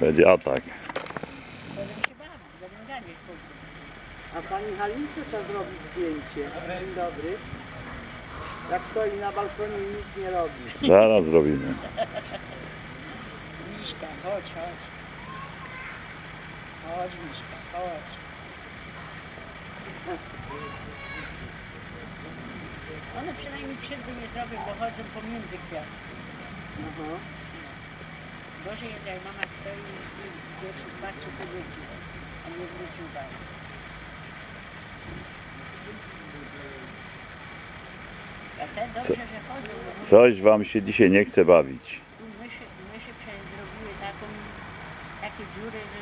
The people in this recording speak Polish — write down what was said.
Będzie atak. Będę się bawić, będę ganiać po prostu. A pani Halince trzeba zrobić zdjęcie. Dzień dobry. Jak stoi na balkonie i nic nie robi. Zaraz zrobimy. Miśka, chodź, chodź. Chodź, Miśka, chodź. One przynajmniej krzywdy nie zrobią, bo chodzą pomiędzy kwiatów. Aha. Gorzej jest jak mama stoi i dzieci patrzy co dzieci, a nie zwróci uwagi. A te dobrze, że chodzą, bo Coś wam się dzisiaj nie chce bawić. myszy, myszy przecież zrobiły taką, takie dziury, że